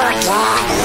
yeah.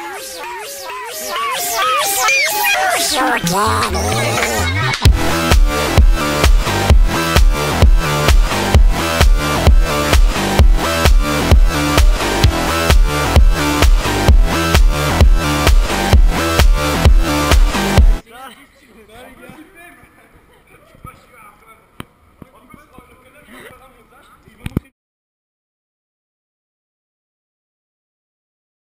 Oh, Social Daddy.